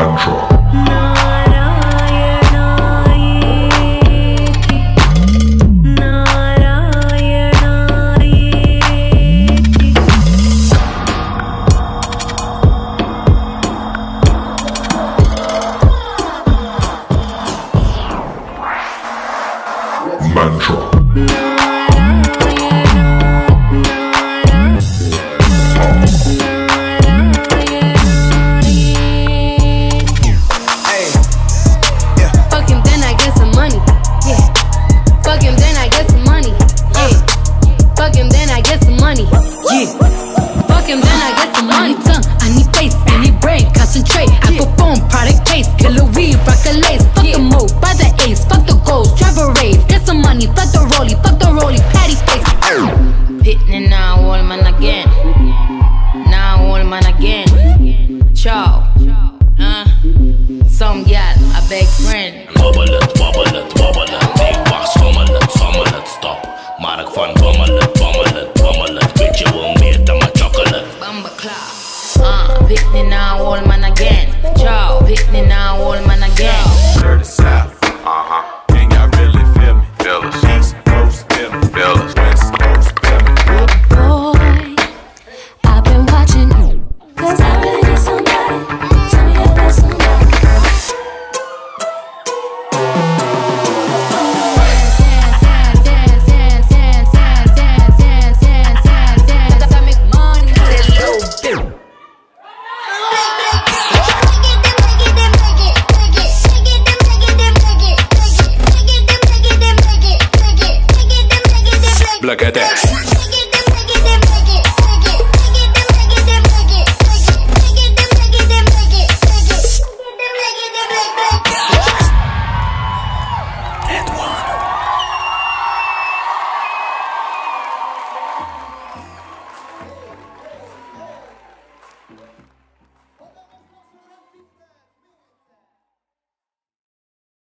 Mantra. Mantra. Weed, rock a lace. Fuck the mo, buy the ace, fuck the goals, drive a rave, get some money, fuck the rollie, fuck the rollie, patty face. Pitney now old man again. Now old man again. Ciao. Uh, some gal, a big friend. Bubble it, bubble it, bubble it. Big box, fummel it, fummel it, stop. Mark van bummel it, bummel it, bummel it. Bitch, you won't meet them a chocolate. Bumba clock. Uh, Pitney now old man Look at that.